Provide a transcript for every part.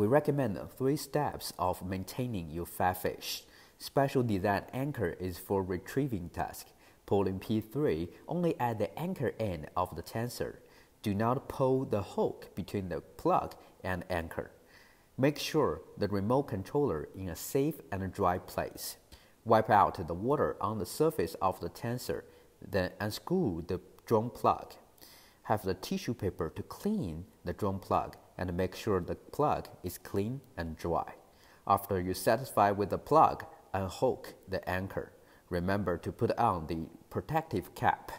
We recommend three steps of maintaining your FIFISH. Special design anchor is for retrieving task. Pulling P3 only at the anchor end of the tensor. Do not pull the hook between the plug and anchor. Make sure the remote controller in a safe and dry place. Wipe out the water on the surface of the tensor, then unscrew the drone plug. Have the tissue paper to clean the drone plug and make sure the plug is clean and dry. After you're satisfied with the plug, unhook the anchor. Remember to put on the protective cap.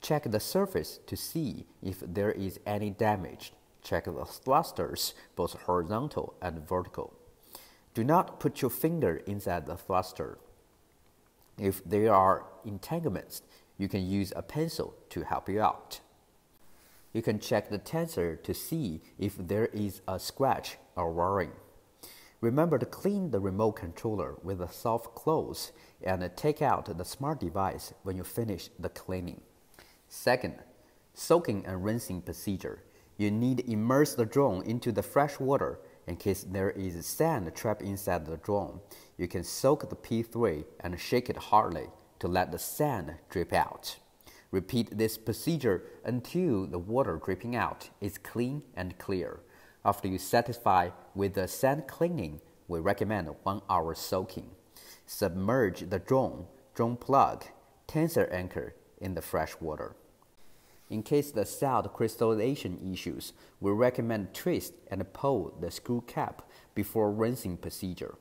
Check the surface to see if there is any damage. Check the thrusters, both horizontal and vertical. Do not put your finger inside the thruster. If there are entanglements, you can use a pencil to help you out. You can check the tensor to see if there is a scratch or wearing. Remember to clean the remote controller with a soft cloth and take out the smart device when you finish the cleaning. Second, soaking and rinsing procedure. You need to immerse the drone into the fresh water in case there is sand trapped inside the drone. You can soak the P3 and shake it hardly to let the sand drip out. Repeat this procedure until the water dripping out is clean and clear. After you satisfy with the sand cleaning, we recommend one hour soaking. Submerge the drone, drone plug, tensor anchor in the fresh water. In case the salt crystallization issues, we recommend twist and pull the screw cap before rinsing procedure.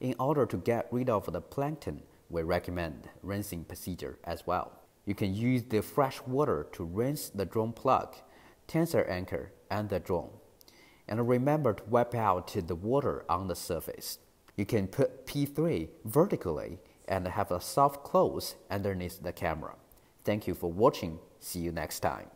In order to get rid of the plankton, we recommend rinsing procedure as well. You can use the fresh water to rinse the drone plug, tensor anchor, and the drone and remember to wipe out the water on the surface. You can put P3 vertically and have a soft close underneath the camera. Thank you for watching. See you next time.